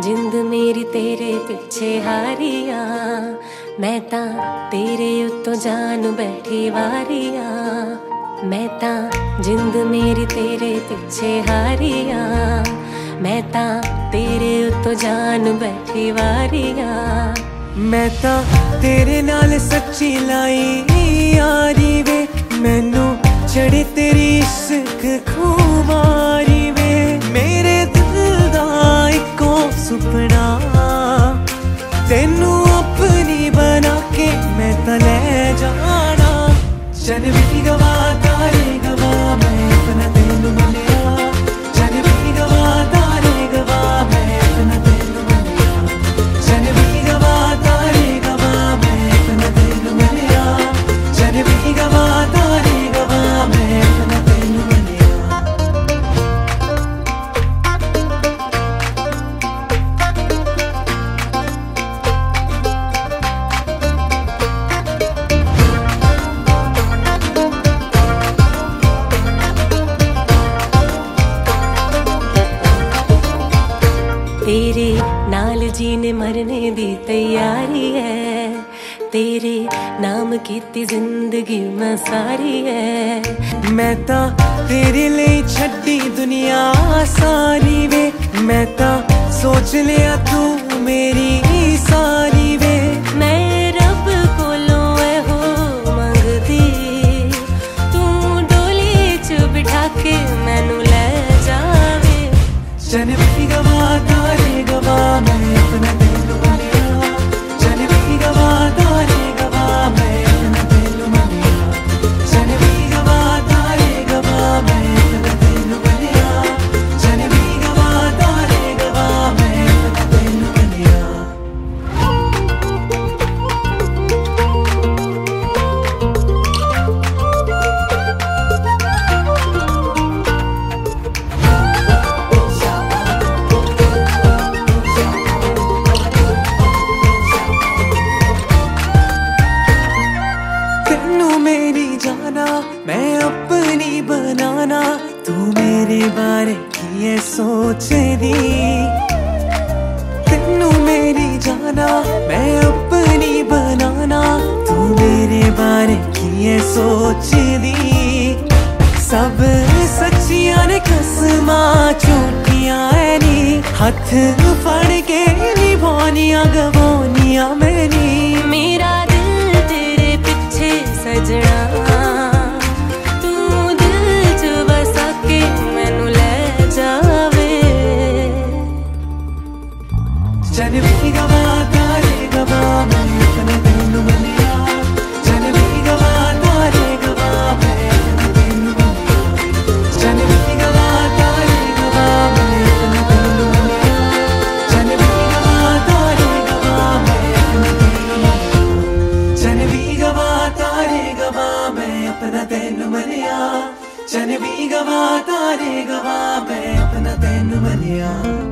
ਜਿੰਦ ਮੇਰੀ ਤੇਰੇ ਪਿੱਛੇ ਹਾਰੀਆਂ। ਮੈਂ ਤਾਂ ਤੇਰੇ ਉੱਤੋਂ ਜਾਨ ਬੈਠੀ ਵਾਰੀਆਂ। ਮੈਂ ਤਾਂ ਜਿੰਦ ਮੇਰੀ ਤੇਰੇ ਪਿੱਛੇ ਹਾਰੀਆਂ। ਮੈਂ ਤਾਂ ਤੇਰੇ ਉੱਤੋਂ ਜਾਨ ਬੈਠੀ ਵਾਰੀਆਂ। ਮੈਂ ਤਾਂ ਤੇਰੇ ਨਾਲ ਸੱਚੀ ਲਾਈ ਯਾਰੀ Se ne vedi domani तेरे नाल जीने मरने दी तैयारी है। तेरे नाम कीती ज़िंदगी मैं सारी है। मैं तो तेरे लिए छड़ी दुनिया सारी वे। मैं तो गवा तारे गवा मैं अपने दिल वाले चल भी गवा तारे गवा मैं। जानू मेरी जाना, मैं अपनी बनाना, तू मेरे बारे की है सोच दी तेनू मेरी जाना, मैं अपनी बनाना, तू मेरे बारे की है सोच दी सब सचिया ने कसमा झूठिया हथ फड़ के निभानिया, गवानिया मैनी। अपना तेन मनिया। चन भी गवा तारे गवा मैं अपना तेन मनिया।